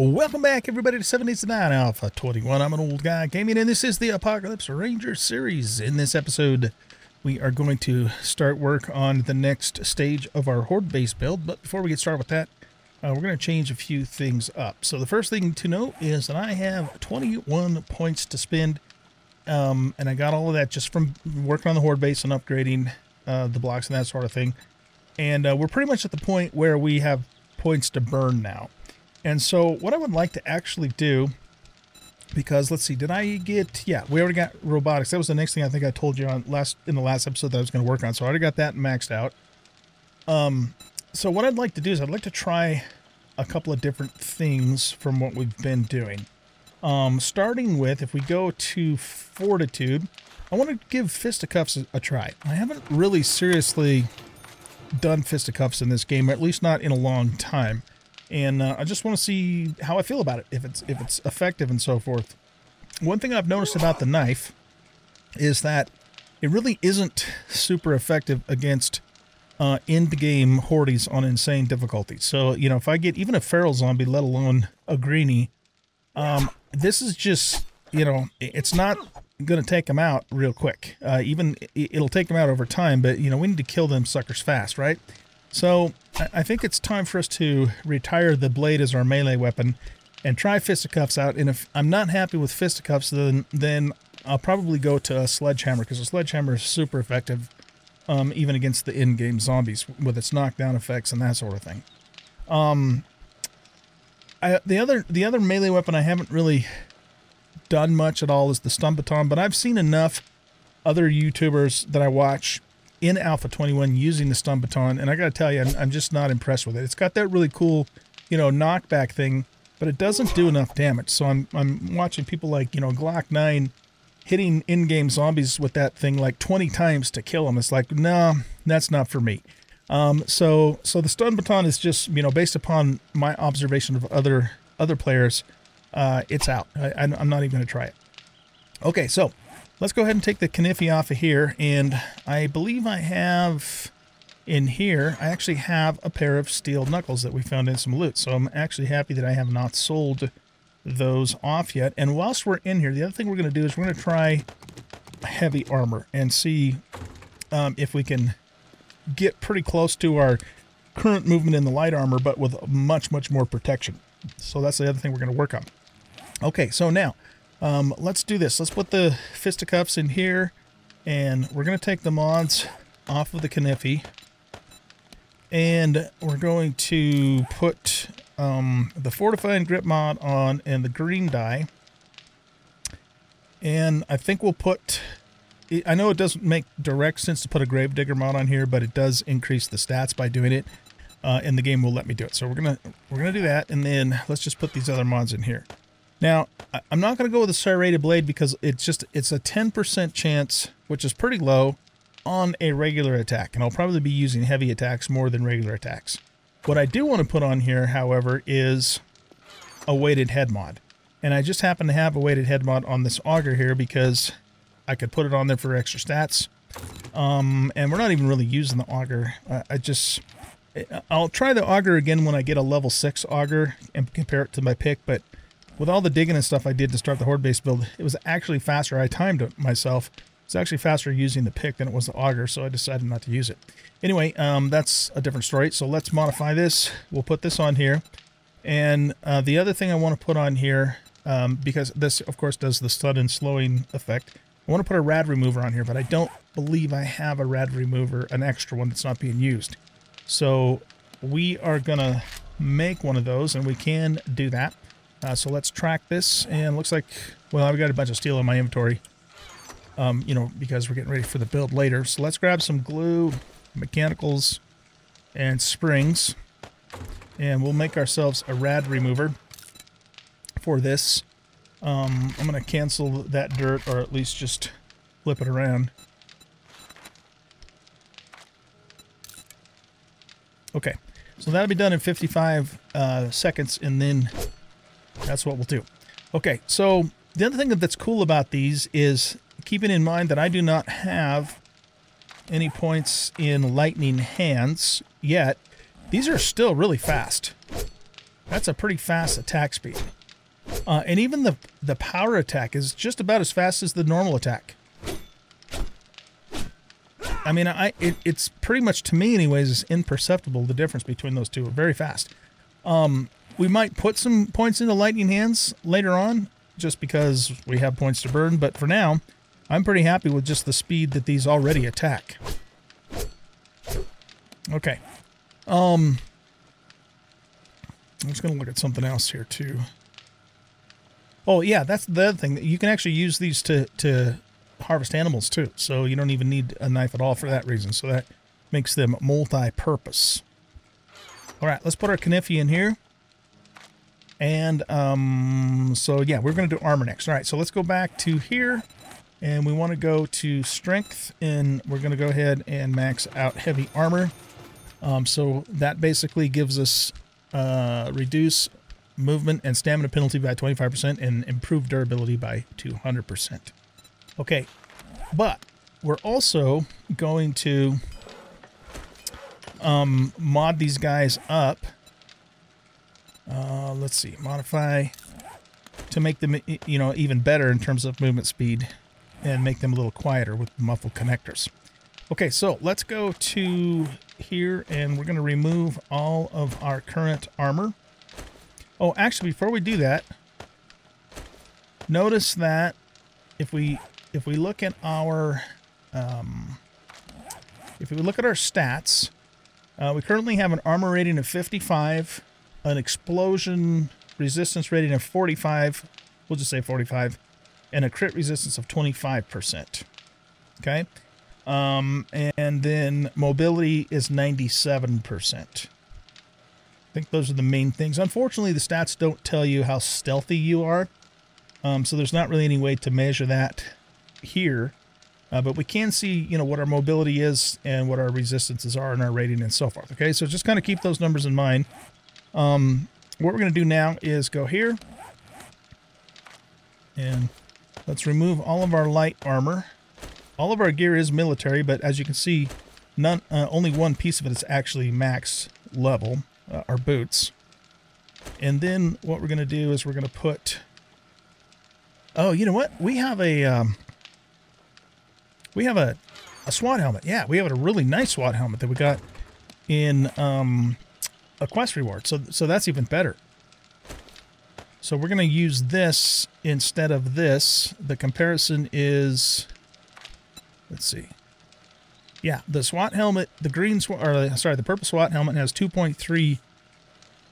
Welcome back, everybody, to 79 Alpha 21. I'm an old guy gaming, and this is the Apocalypse Ranger series. In this episode, we are going to start work on the next stage of our Horde base build. But before we get started with that, uh, we're going to change a few things up. So the first thing to note is that I have 21 points to spend, um, and I got all of that just from working on the Horde base and upgrading uh, the blocks and that sort of thing. And uh, we're pretty much at the point where we have points to burn now. And so what I would like to actually do, because let's see, did I get, yeah, we already got robotics. That was the next thing I think I told you on last in the last episode that I was going to work on. So I already got that maxed out. Um, so what I'd like to do is I'd like to try a couple of different things from what we've been doing. Um, starting with, if we go to Fortitude, I want to give Fisticuffs a, a try. I haven't really seriously done Fisticuffs in this game, or at least not in a long time and uh, I just want to see how I feel about it, if it's if it's effective and so forth. One thing I've noticed about the knife is that it really isn't super effective against uh, end-game hordes on insane difficulty. So, you know, if I get even a feral zombie, let alone a greenie, um, this is just, you know, it's not going to take them out real quick. Uh, even it'll take them out over time, but, you know, we need to kill them suckers fast, right? So I think it's time for us to retire the blade as our melee weapon and try fisticuffs out. And if I'm not happy with fisticuffs, then then I'll probably go to a sledgehammer because a sledgehammer is super effective, um, even against the in-game zombies with its knockdown effects and that sort of thing. Um, I, the other the other melee weapon I haven't really done much at all is the stun baton, but I've seen enough other YouTubers that I watch in Alpha 21 using the stun baton, and I got to tell you, I'm, I'm, just not impressed with it. It's got that really cool, you know, knockback thing, but it doesn't do enough damage. So I'm I'm watching people like you know Glock 9 hitting in-game zombies with that thing like 20 times to kill them. It's like, no, that's not for me. Um, so so the stun baton is just you know based upon my observation of other other players, uh, it's out. I, I'm not even to try it. Okay, so Let's go ahead and take the Kniffy off of here. And I believe I have in here, I actually have a pair of steel knuckles that we found in some loot. So I'm actually happy that I have not sold those off yet. And whilst we're in here, the other thing we're going to do is we're going to try heavy armor and see um, if we can get pretty close to our current movement in the light armor, but with much, much more protection. So that's the other thing we're going to work on. Okay, so now um, let's do this. Let's put the fisticuffs in here, and we're going to take the mods off of the Kniffy, and we're going to put um, the fortifying grip mod on and the green dye. And I think we'll put, I know it doesn't make direct sense to put a Gravedigger mod on here, but it does increase the stats by doing it. Uh, and the game will let me do it. So we're gonna we're gonna do that, and then let's just put these other mods in here. Now, I'm not going to go with a serrated blade because it's just it's a 10% chance, which is pretty low, on a regular attack. And I'll probably be using heavy attacks more than regular attacks. What I do want to put on here, however, is a weighted head mod. And I just happen to have a weighted head mod on this auger here because I could put it on there for extra stats. Um, and we're not even really using the auger. I, I just... I'll try the auger again when I get a level 6 auger and compare it to my pick, but with all the digging and stuff I did to start the horde base build, it was actually faster. I timed it myself. It's actually faster using the pick than it was the auger, so I decided not to use it. Anyway, um, that's a different story. So let's modify this. We'll put this on here. And uh, the other thing I want to put on here, um, because this, of course, does the sudden slowing effect, I want to put a rad remover on here, but I don't believe I have a rad remover, an extra one that's not being used. So we are going to make one of those, and we can do that. Uh, so let's track this, and looks like, well, I've got a bunch of steel in my inventory, um, you know, because we're getting ready for the build later. So let's grab some glue, mechanicals, and springs, and we'll make ourselves a rad remover for this. Um, I'm going to cancel that dirt, or at least just flip it around. Okay, so that'll be done in 55 uh, seconds, and then that's what we'll do. Okay, so the other thing that's cool about these is keeping in mind that I do not have any points in lightning hands yet. These are still really fast. That's a pretty fast attack speed. Uh, and even the, the power attack is just about as fast as the normal attack. I mean, I it, it's pretty much, to me anyways, is imperceptible, the difference between those two. Very fast. Um, we might put some points into Lightning Hands later on, just because we have points to burn. But for now, I'm pretty happy with just the speed that these already attack. Okay. Um, I'm just going to look at something else here, too. Oh, yeah, that's the other thing. You can actually use these to, to harvest animals, too. So you don't even need a knife at all for that reason. So that makes them multi-purpose. All right, let's put our Kniffy in here. And um, so, yeah, we're going to do armor next. All right, so let's go back to here. And we want to go to strength. And we're going to go ahead and max out heavy armor. Um, so that basically gives us uh, reduce movement and stamina penalty by 25% and improve durability by 200%. Okay, but we're also going to um, mod these guys up. Uh, let's see, modify to make them, you know, even better in terms of movement speed and make them a little quieter with muffled connectors. Okay, so let's go to here and we're going to remove all of our current armor. Oh, actually, before we do that, notice that if we if we look at our um, if we look at our stats, uh, we currently have an armor rating of 55, an explosion resistance rating of 45, we'll just say 45, and a crit resistance of 25%. Okay? Um, and then mobility is 97%. I think those are the main things. Unfortunately, the stats don't tell you how stealthy you are. Um, so there's not really any way to measure that here. Uh, but we can see, you know, what our mobility is and what our resistances are and our rating and so forth. Okay, so just kind of keep those numbers in mind. Um, what we're going to do now is go here. And let's remove all of our light armor. All of our gear is military, but as you can see, none, uh, only one piece of it is actually max level, uh, our boots. And then what we're going to do is we're going to put... Oh, you know what? We have a... Um, we have a, a SWAT helmet. Yeah, we have a really nice SWAT helmet that we got in um, a quest reward. So, so that's even better. So we're going to use this instead of this. The comparison is, let's see. Yeah, the SWAT helmet, the green SWAT, or sorry, the purple SWAT helmet has 2.3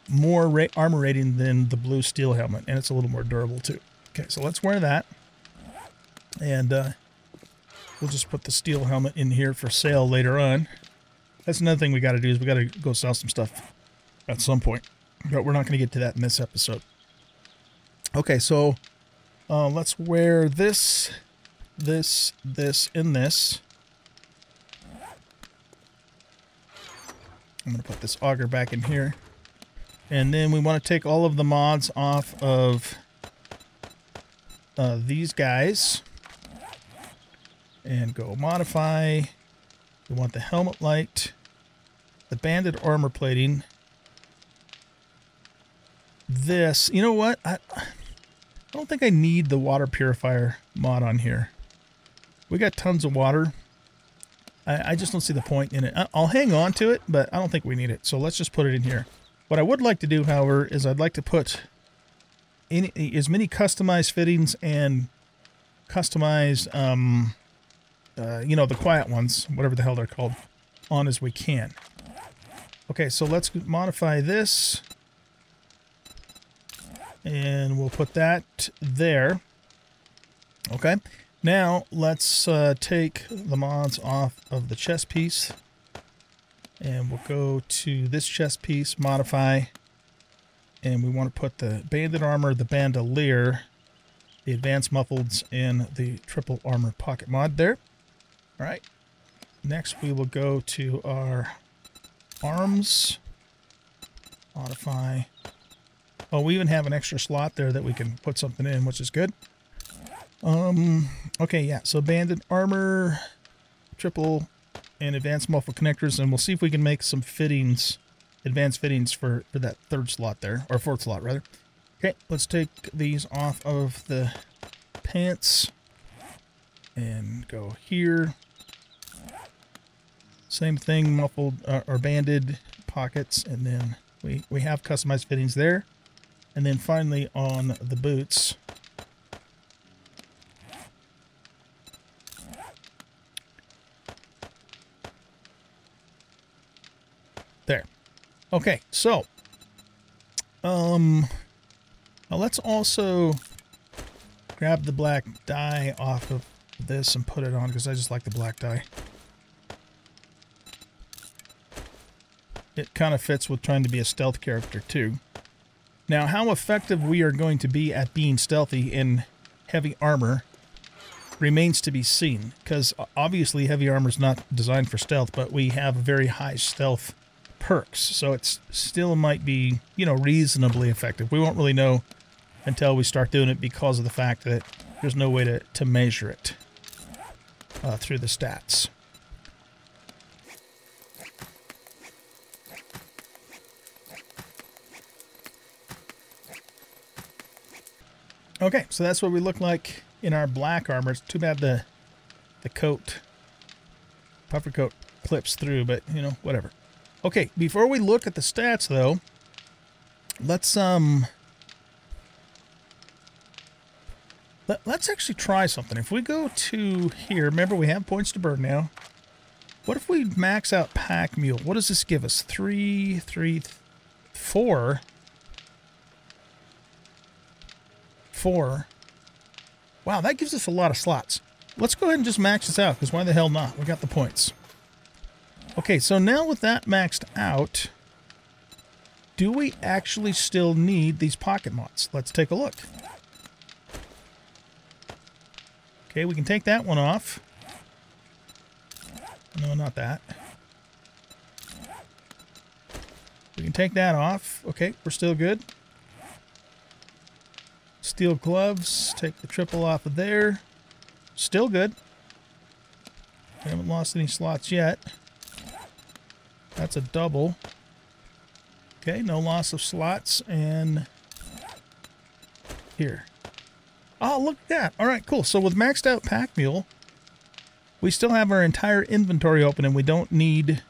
more ra armor rating than the blue steel helmet, and it's a little more durable too. Okay, so let's wear that. And uh, We'll just put the steel helmet in here for sale later on. That's another thing we got to do is we got to go sell some stuff at some point. But we're not going to get to that in this episode. Okay, so uh, let's wear this, this, this, and this. I'm going to put this auger back in here. And then we want to take all of the mods off of uh, these guys and go modify. We want the helmet light, the banded armor plating. This, you know what? I, I don't think I need the water purifier mod on here. We got tons of water. I, I just don't see the point in it. I'll hang on to it, but I don't think we need it. So let's just put it in here. What I would like to do, however, is I'd like to put any, as many customized fittings and customized um, uh, you know, the quiet ones, whatever the hell they're called, on as we can. Okay, so let's modify this. And we'll put that there. Okay. Now, let's uh, take the mods off of the chest piece. And we'll go to this chest piece, modify. And we want to put the banded armor, the bandolier, the advanced muffleds, and the triple armor pocket mod there. All right. Next, we will go to our arms. Modify. Oh, we even have an extra slot there that we can put something in, which is good. Um, okay, yeah, so banded armor, triple, and advanced muffle connectors, and we'll see if we can make some fittings advanced fittings for, for that third slot there, or fourth slot rather. Okay, let's take these off of the pants and go here. Same thing, muffled uh, or banded pockets, and then we, we have customized fittings there. And then finally on the boots, There. Okay, so um let's also grab the black dye off of this and put it on because I just like the black dye. It kind of fits with trying to be a stealth character too. Now, how effective we are going to be at being stealthy in heavy armor remains to be seen, because obviously heavy armor is not designed for stealth, but we have very high stealth perks, so it still might be, you know, reasonably effective. We won't really know until we start doing it because of the fact that there's no way to, to measure it uh, through the stats. Okay, so that's what we look like in our black armor. It's too bad the the coat, puffer coat clips through, but you know, whatever. Okay, before we look at the stats though, let's um let, let's actually try something. If we go to here, remember we have points to burn now. What if we max out pack mule? What does this give us? Three, three, four. Four. Wow, that gives us a lot of slots. Let's go ahead and just max this out, because why the hell not? We got the points. Okay, so now with that maxed out, do we actually still need these pocket mods? Let's take a look. Okay, we can take that one off. No, not that. We can take that off. Okay, we're still good. Steel gloves. Take the triple off of there. Still good. Haven't lost any slots yet. That's a double. Okay, no loss of slots. And here. Oh, look at that. All right, cool. So with maxed out pack mule, we still have our entire inventory open and we don't need...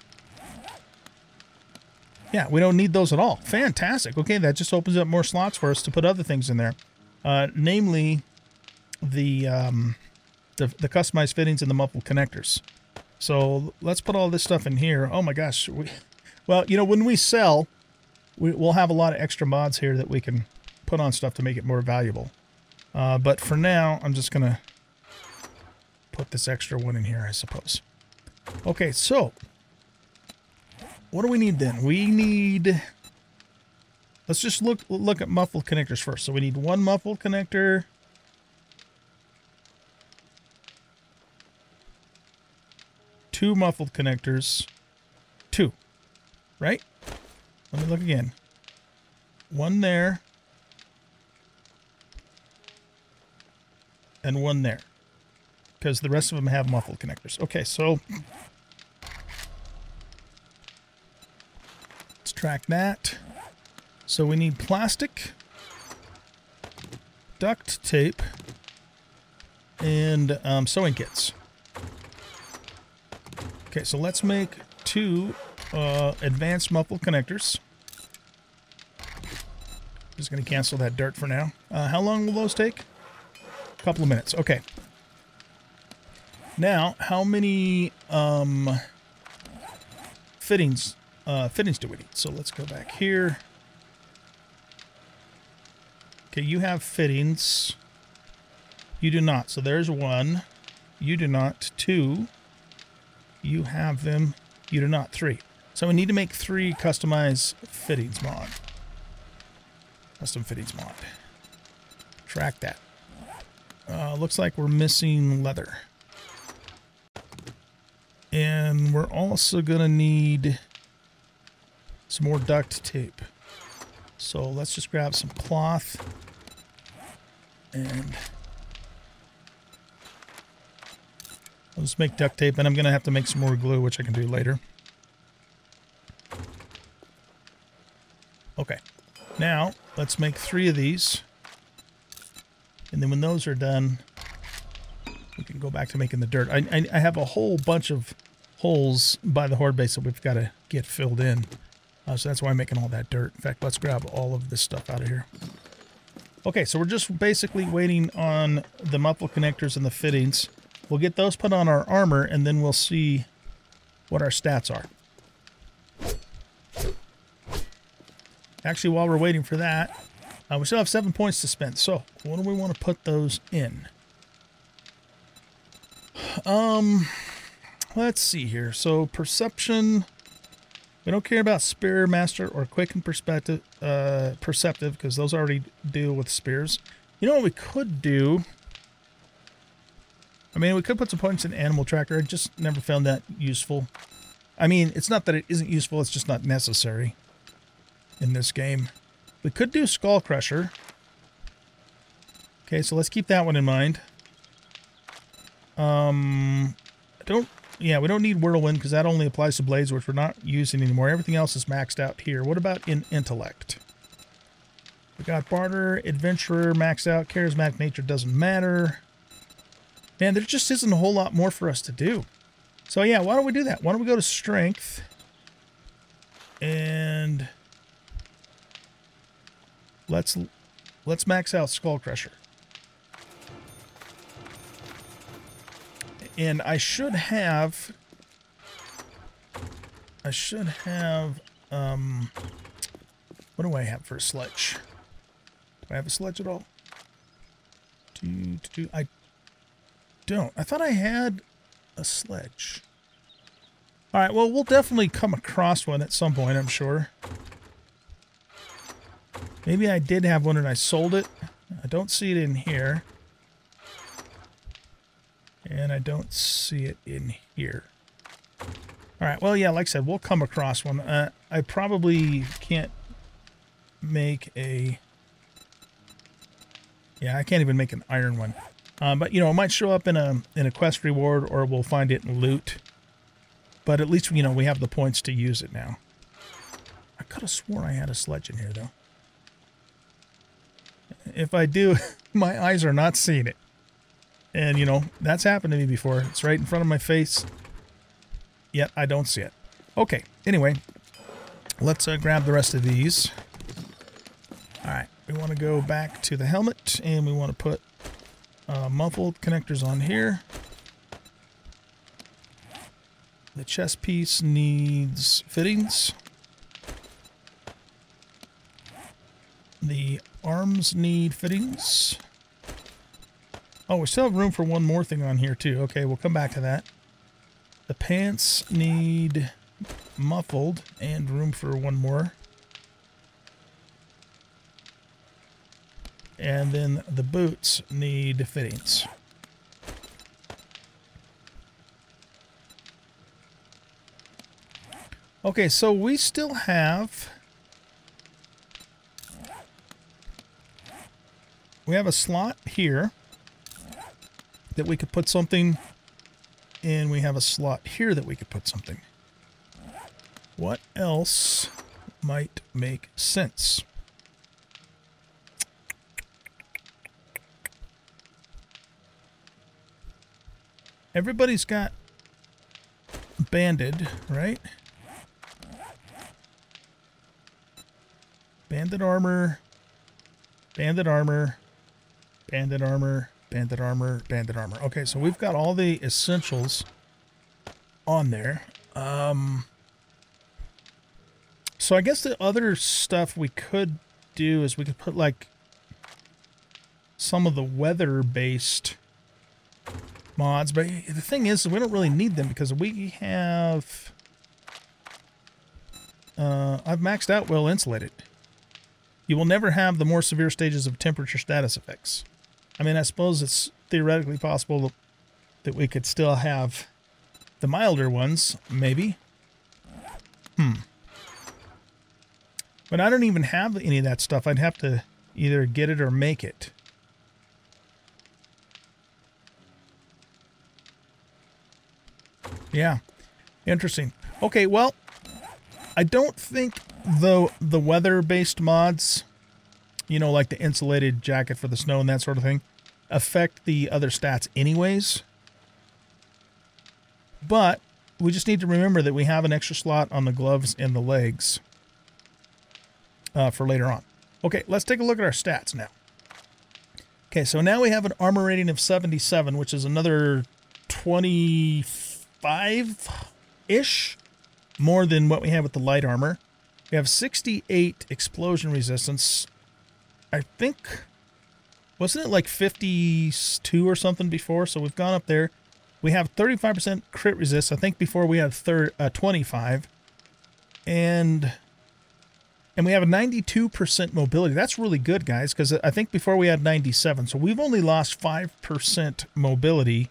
Yeah, we don't need those at all. Fantastic. Okay, that just opens up more slots for us to put other things in there. Uh, namely, the, um, the, the customized fittings and the muffled connectors. So let's put all this stuff in here. Oh my gosh. We, well, you know, when we sell, we, will have a lot of extra mods here that we can put on stuff to make it more valuable. Uh, but for now, I'm just going to put this extra one in here, I suppose. Okay, so what do we need then? We need... Let's just look look at muffled connectors first. So we need one muffled connector. two muffled connectors. Two. Right? Let me look again. One there. And one there. Because the rest of them have muffled connectors. Okay, so... Let's track that. So we need plastic, duct tape, and um, sewing kits. Okay, so let's make two uh, advanced muffle connectors. Just going to cancel that dirt for now. Uh, how long will those take? A couple of minutes. Okay. Now, how many um, fittings uh, fittings do we need? So let's go back here. Okay, you have fittings. You do not. So there's one. You do not. Two. You have them. You do not. Three. So we need to make three customized fittings mod. Custom fittings mod. Track that. Uh, looks like we're missing leather. And we're also going to need some more duct tape. So let's just grab some cloth and I'll just make duct tape, and I'm going to have to make some more glue, which I can do later. Okay. Now, let's make three of these. And then when those are done, we can go back to making the dirt. I, I, I have a whole bunch of holes by the horde base that we've got to get filled in. Uh, so that's why I'm making all that dirt. In fact, let's grab all of this stuff out of here. Okay, so we're just basically waiting on the muffle connectors and the fittings. We'll get those put on our armor, and then we'll see what our stats are. Actually, while we're waiting for that, uh, we still have seven points to spend. So, what do we want to put those in? Um, let's see here. So, perception. We don't care about spear master or quick and perspective, uh, perceptive because those already deal with spears. You know what we could do? I mean, we could put some points in animal tracker. I just never found that useful. I mean, it's not that it isn't useful, it's just not necessary in this game. We could do Skull Crusher. Okay, so let's keep that one in mind. Um, I don't, yeah, we don't need Whirlwind because that only applies to blades, which we're not using anymore. Everything else is maxed out here. What about in Intellect? We got Barter, Adventurer maxed out. Charismatic Nature doesn't matter. Man, there just isn't a whole lot more for us to do. So yeah, why don't we do that? Why don't we go to Strength and let's let's max out Skull Crusher. And I should have I should have um what do I have for a sledge? Do I have a sledge at all? Do, do, I don't. I thought I had a sledge. All right, well, we'll definitely come across one at some point, I'm sure. Maybe I did have one and I sold it. I don't see it in here. And I don't see it in here. All right, well, yeah, like I said, we'll come across one. Uh, I probably can't make a... Yeah, I can't even make an iron one. Uh, but, you know, it might show up in a, in a quest reward or we'll find it in loot. But at least, you know, we have the points to use it now. I could have sworn I had a sledge in here, though. If I do, my eyes are not seeing it. And, you know, that's happened to me before. It's right in front of my face. Yet I don't see it. Okay, anyway, let's uh, grab the rest of these. All right, we want to go back to the helmet, and we want to put uh, muffled connectors on here. The chest piece needs fittings. The arms need fittings. Oh, we still have room for one more thing on here too. Okay, we'll come back to that. The pants need muffled and room for one more. And then the boots need fittings. Okay, so we still have... We have a slot here that we could put something, and we have a slot here that we could put something. What else might make sense? Everybody's got banded, right? Banded armor, banded armor, banded armor, banded armor, banded armor. Okay, so we've got all the essentials on there. Um, so I guess the other stuff we could do is we could put like some of the weather-based mods, but the thing is, we don't really need them because we have... Uh, I've maxed out well insulated. You will never have the more severe stages of temperature status effects. I mean, I suppose it's theoretically possible that we could still have the milder ones, maybe. Hmm. But I don't even have any of that stuff. I'd have to either get it or make it. Yeah. Interesting. Okay, well, I don't think though, the weather based mods, you know, like the insulated jacket for the snow and that sort of thing, affect the other stats anyways. But we just need to remember that we have an extra slot on the gloves and the legs uh, for later on. Okay, let's take a look at our stats now. Okay, so now we have an armor rating of 77, which is another 25-ish more than what we have with the light armor. We have 68 explosion resistance. I think, wasn't it like 52 or something before? So we've gone up there. We have 35% crit resist. I think before we had thir- uh, 25. And and we have a 92% mobility. That's really good, guys, because I think before we had 97. So we've only lost 5% mobility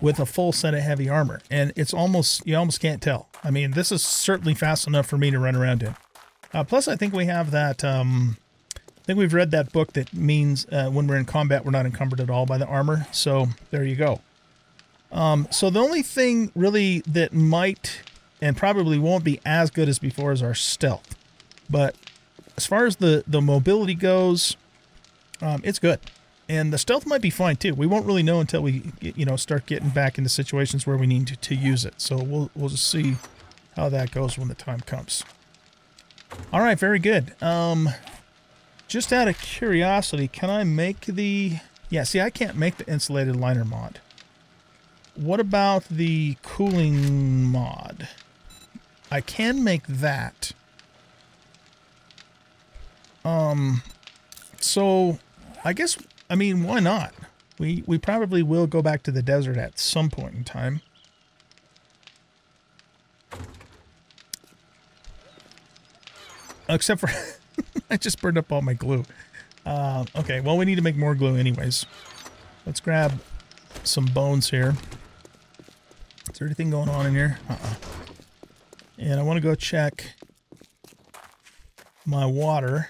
with a full set of heavy armor. And it's almost, you almost can't tell. I mean, this is certainly fast enough for me to run around in. Uh, plus, I think we have that, um, think we've read that book that means uh, when we're in combat, we're not encumbered at all by the armor. So there you go. Um, so the only thing really that might and probably won't be as good as before is our stealth. But as far as the, the mobility goes, um, it's good. And the stealth might be fine too. We won't really know until we, you know, start getting back into situations where we need to, to use it. So we'll, we'll just see how that goes when the time comes. All right, very good. Um, just out of curiosity, can I make the... Yeah, see, I can't make the insulated liner mod. What about the cooling mod? I can make that. Um, so I guess, I mean, why not? We, we probably will go back to the desert at some point in time. Except for, I just burned up all my glue. Uh, okay, well, we need to make more glue anyways. Let's grab some bones here. Is there anything going on in here? Uh-uh. And I want to go check my water.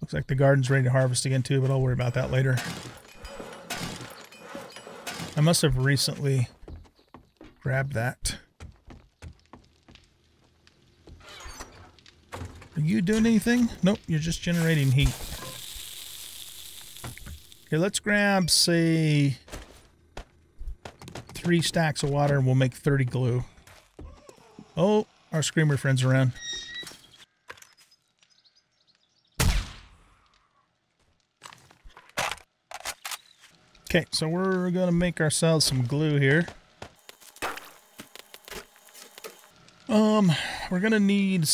Looks like the garden's ready to harvest again too, but I'll worry about that later. I must have recently grabbed that. Are you doing anything? Nope, you're just generating heat. Okay, let's grab, say, three stacks of water and we'll make 30 glue. Oh, our screamer friend's around. Okay, so we're going to make ourselves some glue here. Um, we're going to need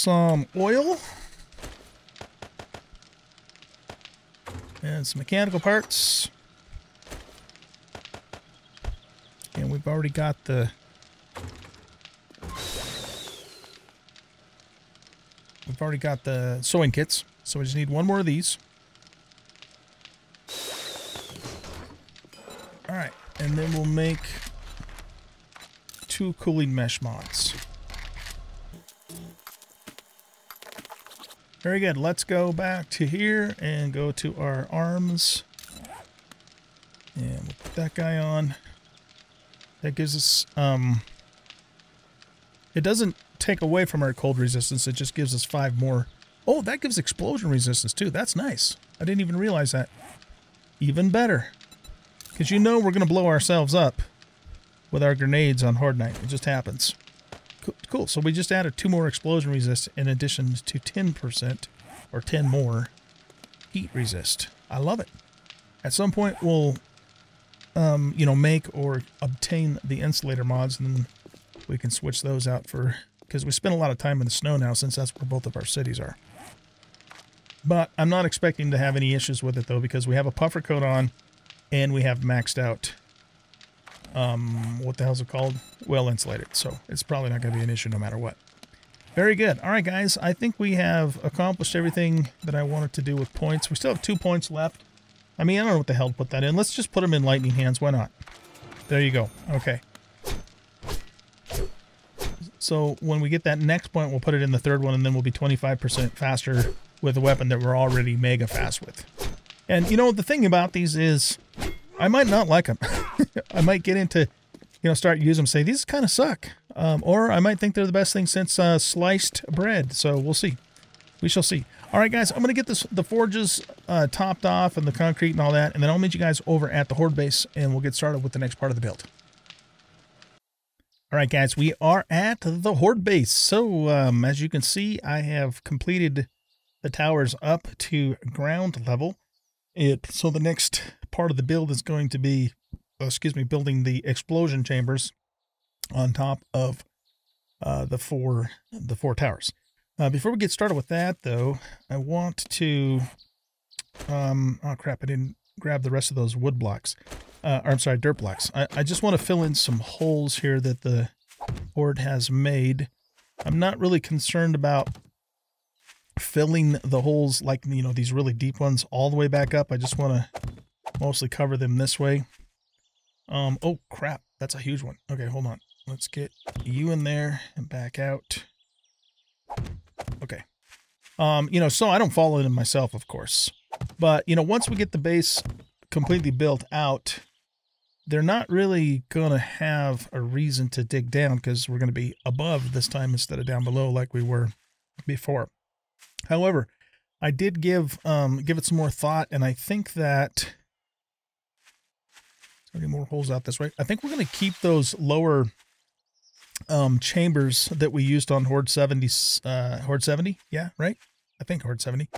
some oil. And some mechanical parts. And we've already got the... We've already got the sewing kits. So we just need one more of these. Alright, and then we'll make two cooling mesh mods. Very good. Let's go back to here and go to our arms. And we'll put that guy on. That gives us, um, it doesn't take away from our cold resistance. It just gives us five more. Oh, that gives explosion resistance too. That's nice. I didn't even realize that. Even better. Because you know we're going to blow ourselves up with our grenades on Horde Night. It just happens. Cool. So we just added two more explosion resist in addition to 10% or 10 more heat resist. I love it. At some point we'll, um, you know, make or obtain the insulator mods and then we can switch those out for, because we spend a lot of time in the snow now since that's where both of our cities are. But I'm not expecting to have any issues with it though because we have a puffer coat on and we have maxed out um what the hell's it called? Well insulated so it's probably not going to be an issue no matter what. Very good. All right guys i think we have accomplished everything that i wanted to do with points. We still have two points left. I mean i don't know what the hell to put that in. Let's just put them in lightning hands. Why not? There you go. Okay. So when we get that next point we'll put it in the third one and then we'll be 25% faster with a weapon that we're already mega fast with. And you know, the thing about these is I might not like them. I might get into you know, start using them, say these kind of suck, um, or I might think they're the best thing since uh, sliced bread. So we'll see. We shall see. All right, guys, I'm gonna get this the forges uh, topped off and the concrete and all that, and then I'll meet you guys over at the horde base, and we'll get started with the next part of the build. All right, guys, we are at the horde base. So um, as you can see, I have completed the towers up to ground level. It so the next part of the build is going to be, excuse me, building the explosion chambers on top of uh, the four the four towers. Uh, before we get started with that, though, I want to, um, oh crap, I didn't grab the rest of those wood blocks uh, or I'm sorry, dirt blocks. I, I just want to fill in some holes here that the board has made. I'm not really concerned about filling the holes like, you know, these really deep ones all the way back up. I just want to mostly cover them this way. Um, oh crap, that's a huge one. Okay, hold on. Let's get you in there and back out. Okay. Um, you know, so I don't follow them myself, of course. But, you know, once we get the base completely built out, they're not really going to have a reason to dig down because we're going to be above this time instead of down below like we were before. However, I did give um, give it some more thought, and I think that any more holes out this way. I think we're going to keep those lower um, chambers that we used on Horde 70, uh, Horde 70. Yeah, right. I think Horde 70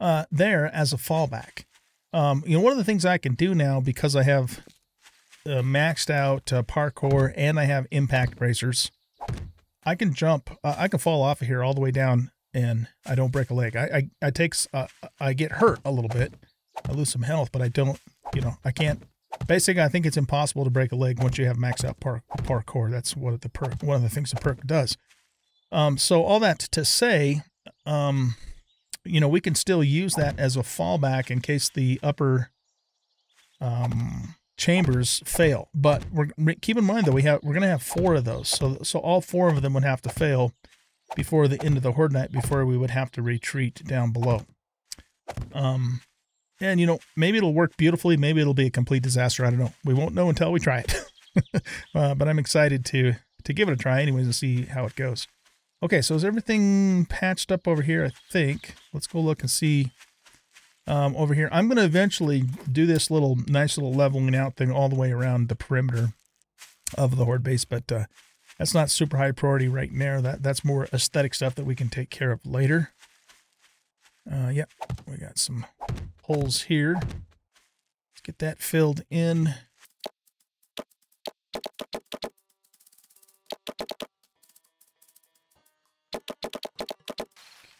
uh, there as a fallback. Um, you know, one of the things I can do now because I have uh, maxed out uh, parkour and I have impact bracers, I can jump. Uh, I can fall off of here all the way down and I don't break a leg. I I, I takes uh, I get hurt a little bit. I lose some health, but I don't. You know, I can't. Basically, I think it's impossible to break a leg once you have maxed out par parkour. That's what the perk. One of the things the perk does. Um. So all that to say, um, you know, we can still use that as a fallback in case the upper um chambers fail. But we're keep in mind that we have we're gonna have four of those. So so all four of them would have to fail before the end of the horde night before we would have to retreat down below. Um and you know, maybe it'll work beautifully, maybe it'll be a complete disaster. I don't know. We won't know until we try it. uh, but I'm excited to to give it a try anyways and see how it goes. Okay, so is everything patched up over here? I think. Let's go look and see um, over here. I'm going to eventually do this little nice little leveling out thing all the way around the perimeter of the horde base, but uh, that's not super high priority right now. That That's more aesthetic stuff that we can take care of later. Uh, yep, we got some holes here. Let's get that filled in.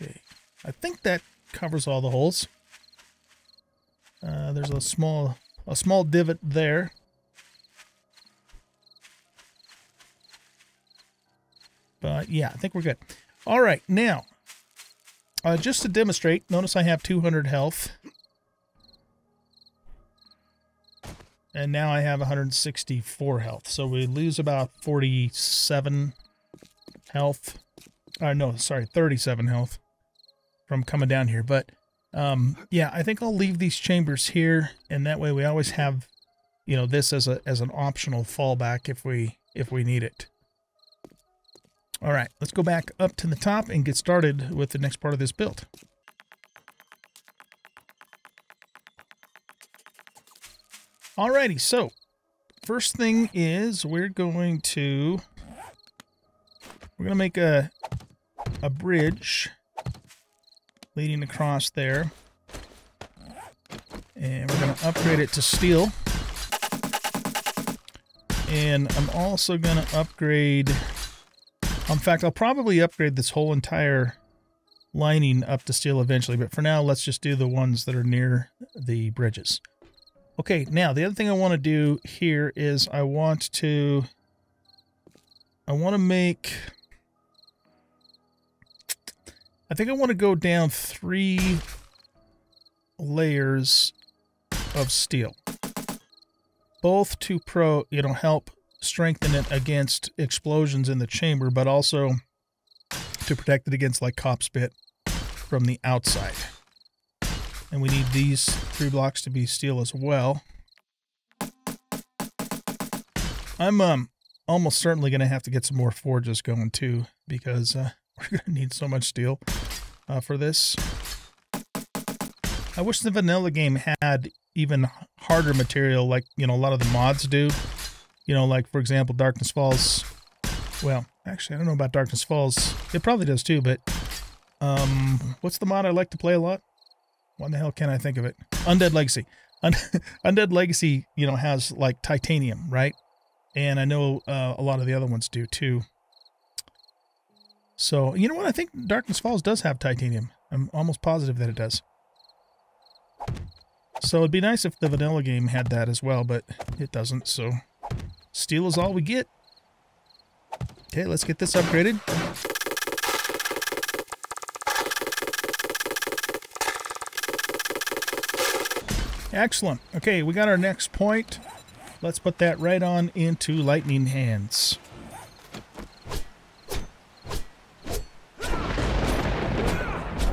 Okay, I think that covers all the holes. Uh, there's a small a small divot there. But yeah, I think we're good. All right, now, uh, just to demonstrate, notice I have 200 health. And now I have 164 health. So we lose about 47 health. Uh, no, sorry, 37 health from coming down here. But um, yeah, I think I'll leave these chambers here, and that way we always have, you know, this as a as an optional fallback if we if we need it. All right, let's go back up to the top and get started with the next part of this build. Alrighty, so first thing is we're going to we're gonna make a a bridge leading across there. And we're to upgrade it to steel. And I'm also to upgrade... In fact, I'll probably upgrade this whole entire lining up to steel eventually. But for now, let's just do the ones that are near the bridges. Okay, now the other thing I want to do here is I want to... I want to make I think I want to go down three layers of steel. Both to pro, you know, help strengthen it against explosions in the chamber, but also to protect it against like cop spit from the outside. And we need these three blocks to be steel as well. I'm um almost certainly going to have to get some more forges going too because uh, we're going to need so much steel uh, for this. I wish the vanilla game had even harder material like, you know, a lot of the mods do. You know, like, for example, Darkness Falls. Well, actually, I don't know about Darkness Falls. It probably does too, but um, what's the mod I like to play a lot? When the hell can I think of it? Undead Legacy. Undead Legacy, you know, has like titanium, right? And I know uh, a lot of the other ones do too. So, you know what? I think Darkness Falls does have titanium. I'm almost positive that it does. So it'd be nice if the vanilla game had that as well, but it doesn't, so steel is all we get. Okay, let's get this upgraded. Excellent. Okay, we got our next point. Let's put that right on into lightning hands.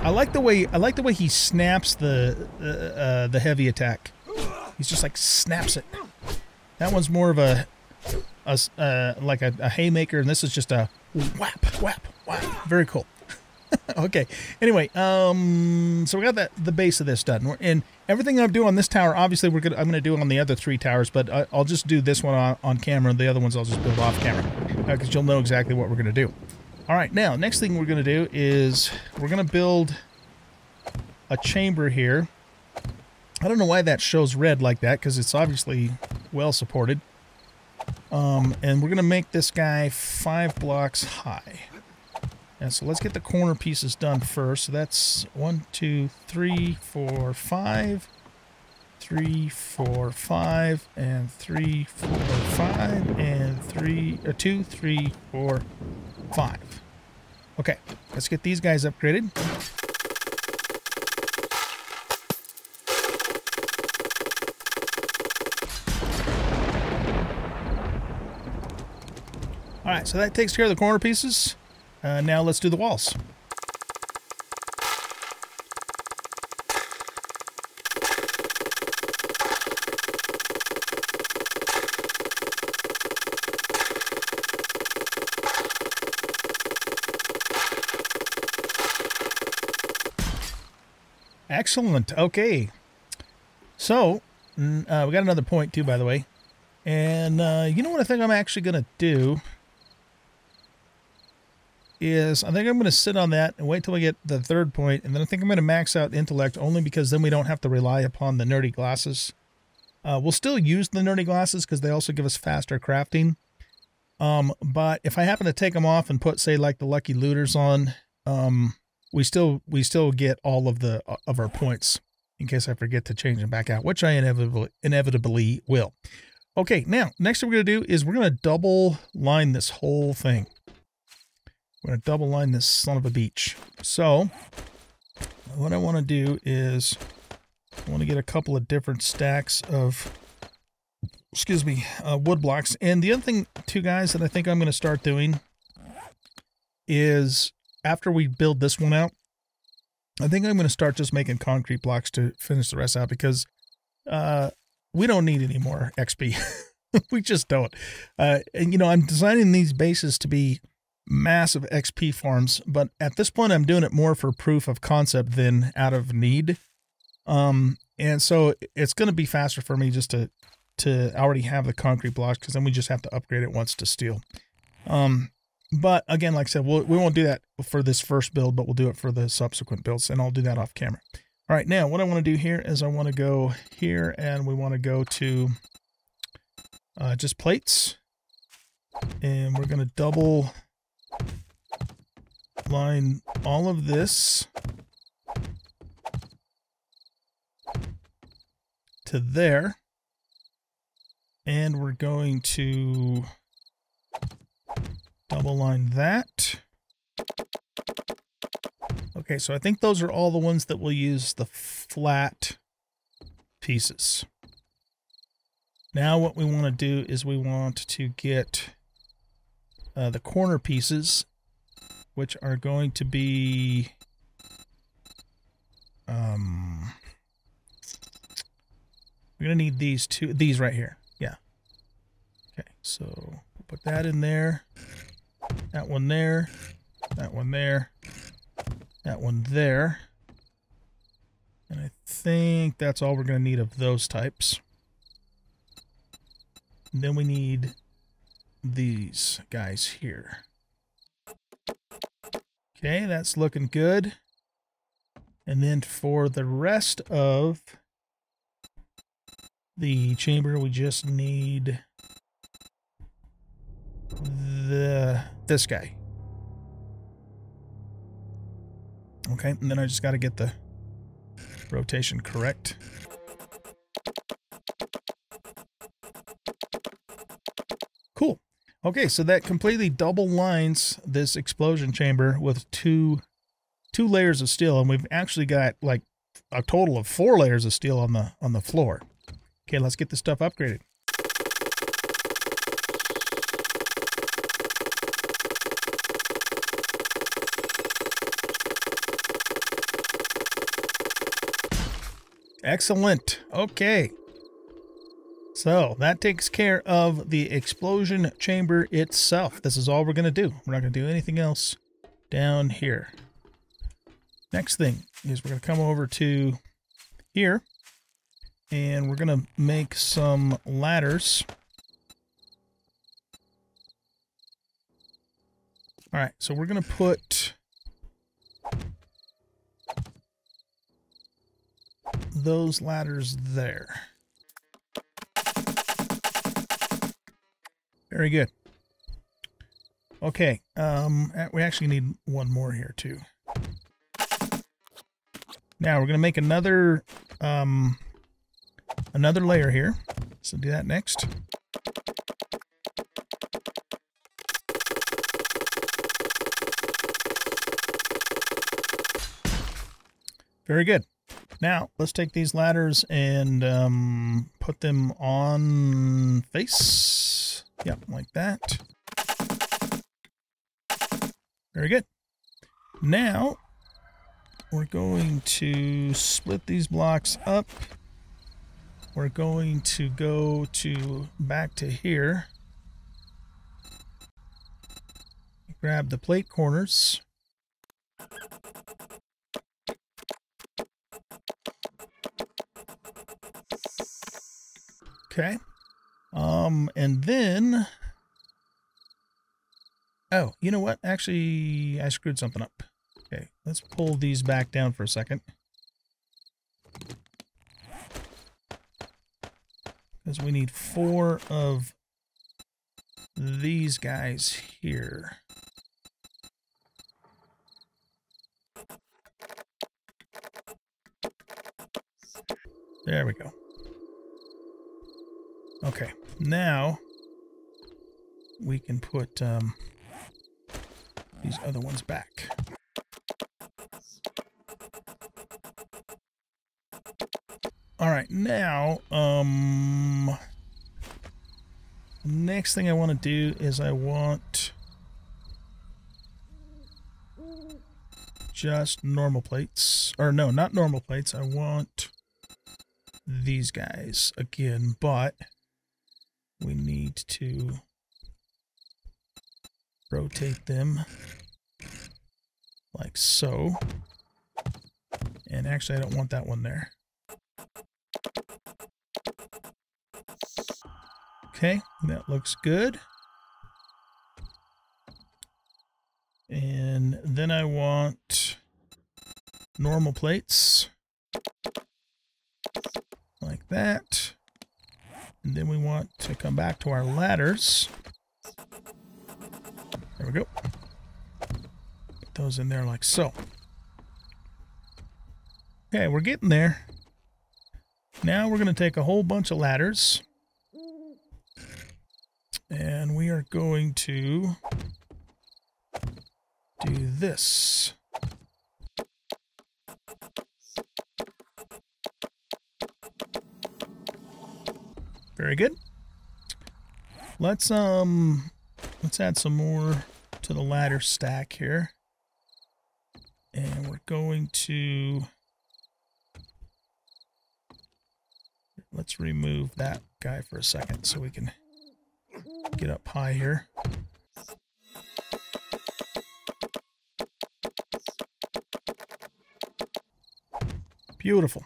I like the way I like the way he snaps the uh, uh, the heavy attack. He's just like snaps it. That one's more of a, a uh, like a, a haymaker, and this is just a whap, whap, whap. Very cool. okay. Anyway, um, so we got that the base of this done, and everything I'm doing on this tower, obviously we're gonna I'm gonna do it on the other three towers, but I, will just do this one on, on camera. And the other ones I'll just build off camera because uh, you'll know exactly what we're gonna do. All right, now, next thing we're to do is we're to build a chamber here. I don't know why that shows red like that, because it's obviously well supported. Um, and we're going to make this guy five blocks high. And so let's get the corner pieces done first. So that's one, two, three, four, five, three, four, five, and three, four, five, and three, or two, three, four, five. Okay, let's get these guys upgraded. Right, so that takes care of the corner pieces. Uh, now let's do the walls. Excellent. Okay. So, uh, we got another point too, by the way. And uh, you know what I think I'm actually going to do? Is I think I'm going to sit on that and wait till we get the third point, and then I think I'm going to max out intellect only because then we don't have to rely upon the nerdy glasses. Uh, we'll still use the nerdy glasses because they also give us faster crafting. Um, but if I happen to take them off and put, say, like the lucky looters on, um, we still we still get all of the of our points in case I forget to change them back out, which I inevitably inevitably will. Okay, now next thing we're gonna do is we're gonna double line this whole thing. We're gonna double line this son of a beach. So what I want to do is I want to get a couple of different stacks of excuse me uh, wood blocks. And the other thing, two guys, that I think I'm going to start doing is after we build this one out, I think I'm going to start just making concrete blocks to finish the rest out because uh, we don't need any more XP. we just don't. Uh, and, you know, I'm designing these bases to be massive XP farms, but at this point, I'm doing it more for proof of concept than out of need. Um, and so it's going to be faster for me just to to already have the concrete blocks because then we just have to upgrade it once to steel. Um, but again, like I said, we'll, we won't do that for this first build, but we'll do it for the subsequent builds, and I'll do that off camera. All right, now what I want to do here is I want to go here, and we want to go to uh, just plates, and we're going to double line all of this to there, and we're going to Double line that. Okay, so I think those are all the ones that will use the flat pieces. Now what we want to do is we want to get uh, the corner pieces, which are going to be... Um, we're going to need these two, these right here. Yeah. Okay, so put that in there. That one there. That one there. That one there. And I think that's all we're going to need of those types. And then we need these guys here. Okay, that's looking good. And then for the rest of the chamber, we just need the this guy. Okay, and then I just got to get the rotation correct. Okay, so that completely double lines this explosion chamber with two two layers of steel, and we've actually got like a total of four layers of steel on the on the floor. Okay, let's get this stuff upgraded. Excellent. Okay. So that takes care of the explosion chamber itself. This is all we're going to do. We're not going to do anything else down here. Next thing is we're going to come over to here and we're going to make some ladders. All right, so we're going to put those ladders there. Very good. Okay, um, we actually need one more here too. Now we're going to make another, um, another layer here. So do that next. Very good. Now, let's take these ladders and um, put them on face. Yep, like that. Very good. Now, we're going to split these blocks up. We're going to go to back to here. Grab the plate corners. Okay. Um, and then... Oh, you know what? Actually, I screwed something up. Okay, let's pull these back down for a second. Because we need four of these guys here. There we go. Okay, now we can put um, these other ones back. All right, now, um, next thing I want to do is I want just normal plates. Or no, not normal plates. I want these guys again, but we need to rotate them like so. And actually, I don't want that one there. Okay, that looks good. And then I want normal plates like that. And then we want to come back to our ladders. There we go. Put those in there like so. Okay, we're getting there. Now we're going to take a whole bunch of ladders. And we are going to do this. Very good. Let's um let's add some more to the ladder stack here. And we're going to let's remove that guy for a second so we can get up high here. Beautiful.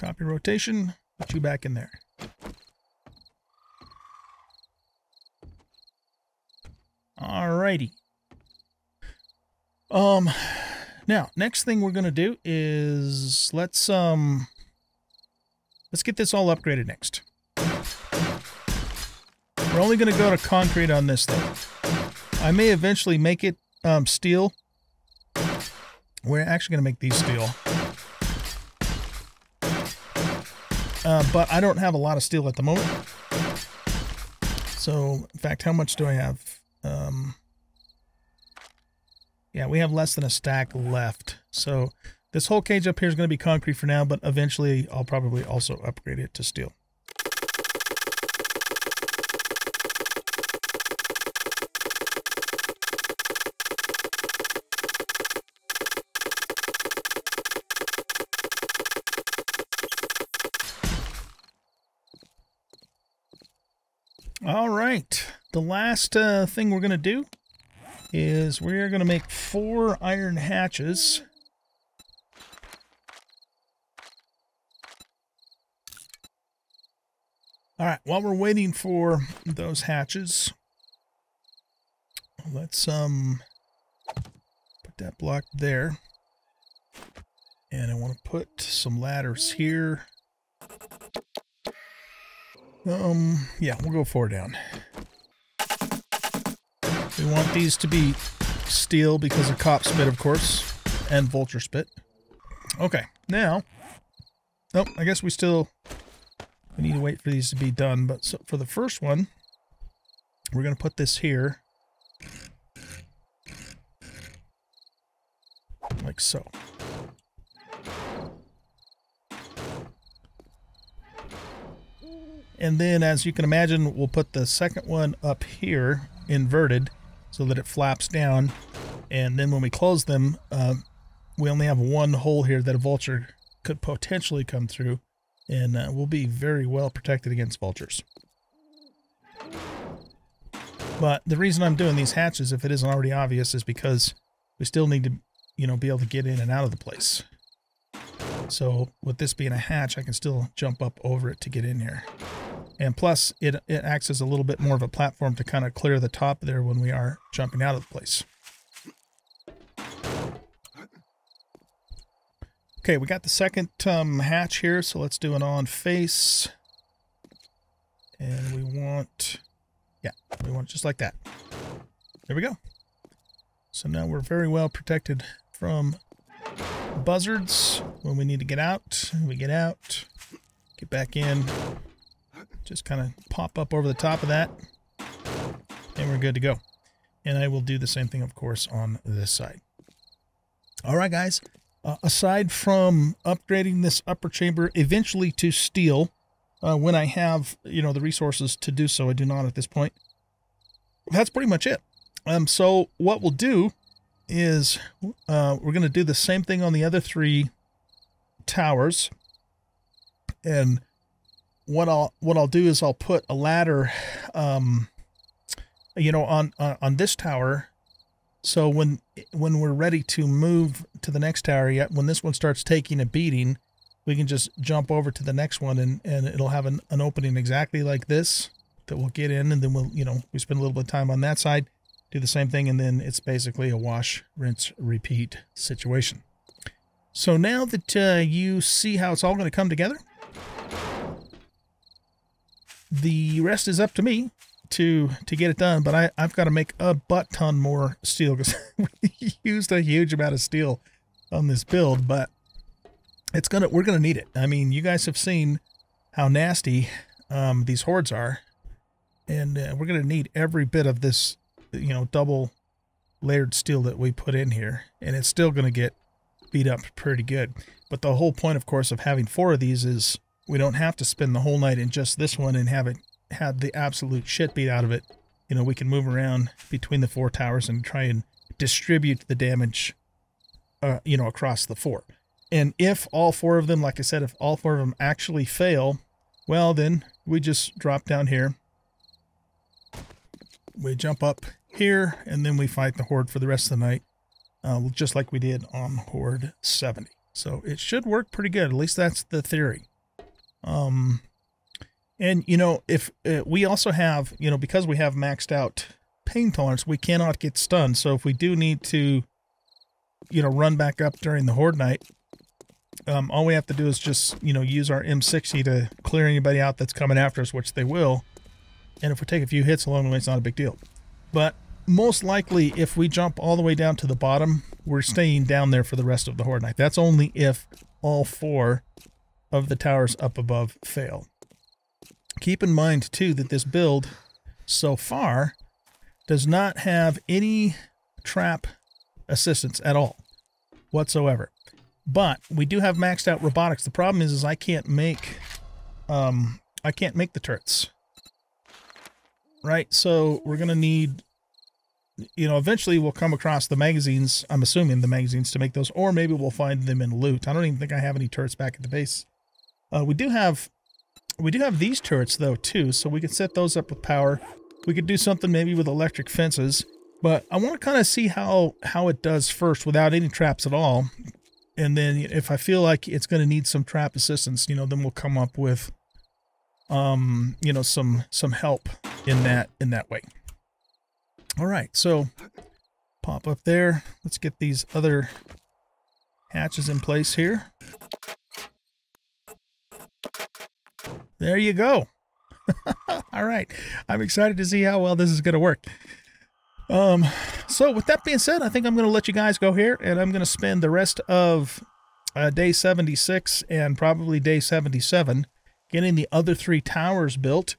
Copy rotation, put you back in there. Alrighty. Um, now, next thing we're going to do is let's, um, let's get this all upgraded next. We're only going to go to concrete on this thing. I may eventually make it, um, steel. We're actually going to make these steel. Uh, but I don't have a lot of steel at the moment. So, in fact, how much do I have? Um, yeah, we have less than a stack left. So this whole cage up here is going to be concrete for now, but eventually I'll probably also upgrade it to steel. All right. The last uh, thing we're going to do is we're going to make four iron hatches. All right, while we're waiting for those hatches, let's um put that block there. And I want to put some ladders here. Um, yeah, we'll go four down. We want these to be steel because of cop spit, of course, and vulture spit. Okay, now, nope, I guess we still, we need to wait for these to be done, but so for the first one, we're going to put this here, like so. And then, as you can imagine, we'll put the second one up here, inverted, so that it flaps down. And then when we close them, uh, we only have one hole here that a vulture could potentially come through. And uh, we'll be very well protected against vultures. But the reason I'm doing these hatches, if it isn't already obvious, is because we still need to, you know, be able to get in and out of the place. So with this being a hatch, I can still jump up over it to get in here. And plus, it, it acts as a little bit more of a platform to kind of clear the top there when we are jumping out of the place. Okay, we got the second um, hatch here, so let's do an on face. And we want, yeah, we want just like that. There we go. So now we're very well protected from buzzards. When we need to get out, we get out, get back in, just kind of pop up over the top of that. And we're good to go. And I will do the same thing, of course, on this side. All right, guys. Uh, aside from upgrading this upper chamber eventually to steel, uh, when I have, you know, the resources to do so, I do not at this point. That's pretty much it. Um, so what we'll do is uh, we're going to do the same thing on the other three towers. And what I'll what I'll do is I'll put a ladder, um, you know, on, on on this tower. So when when we're ready to move to the next tower, yet when this one starts taking a beating, we can just jump over to the next one and and it'll have an, an opening exactly like this that we'll get in, and then we'll you know we spend a little bit of time on that side, do the same thing, and then it's basically a wash, rinse, repeat situation. So now that uh, you see how it's all going to come together, the rest is up to me to to get it done but I, i've got to make a butt ton more steel because we used a huge amount of steel on this build but it's gonna we're gonna need it. I mean you guys have seen how nasty um, these hordes are and uh, we're gonna need every bit of this you know double layered steel that we put in here and it's still gonna get beat up pretty good. But the whole point of course of having four of these is we don't have to spend the whole night in just this one and have it have the absolute shit beat out of it. You know, we can move around between the four towers and try and distribute the damage, uh, you know, across the four. And if all four of them, like I said, if all four of them actually fail, well, then we just drop down here. We jump up here, and then we fight the Horde for the rest of the night, uh, just like we did on Horde 70. So it should work pretty good. At least that's the theory. Um, and, you know, if uh, we also have, you know, because we have maxed out pain tolerance, we cannot get stunned. So if we do need to, you know, run back up during the Horde night, um, all we have to do is just, you know, use our M60 to clear anybody out that's coming after us, which they will. And if we take a few hits along the way, it's not a big deal. But most likely, if we jump all the way down to the bottom, we're staying down there for the rest of the Horde night. That's only if all four of the towers up above fail. Keep in mind, too, that this build so far does not have any trap assistance at all whatsoever. But we do have maxed out robotics. The problem is, is I can't make, um, I can't make the turrets. Right? So we're going to need, you know, eventually we'll come across the magazines, I'm assuming the magazines to make those, or maybe we'll find them in loot. I don't even think I have any turrets back at the base. Uh, we do have, we do have these turrets though too, so we can set those up with power. We could do something maybe with electric fences, but I want to kind of see how, how it does first without any traps at all and then if I feel like it's going to need some trap assistance, you know, then we'll come up with, um, you know, some some help in that in that way. All right, so pop up there. Let's get these other hatches in place here. There you go. All right, I'm excited to see how well this is going to work. Um, so with that being said, I think I'm going to let you guys go here, and I'm going to spend the rest of uh, day 76 and probably day 77 getting the other three towers built.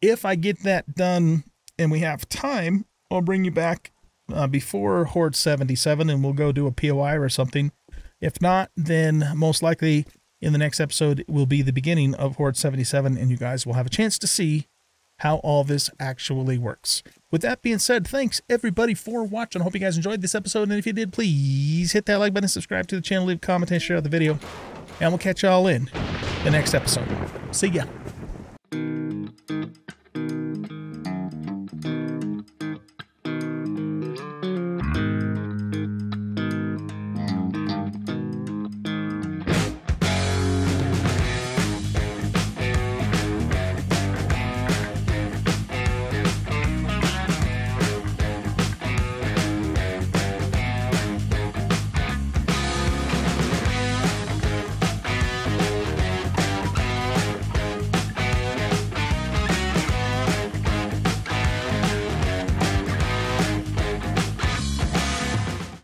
If I get that done and we have time, I'll bring you back uh, before Horde 77 and we'll go do a POI or something. If not, then most likely in the next episode will be the beginning of Horde 77 and you guys will have a chance to see how all this actually works. With that being said, thanks everybody for watching. I hope you guys enjoyed this episode. And if you did, please hit that like button, subscribe to the channel, leave a comment, and share the video. And we'll catch y'all in the next episode. See ya.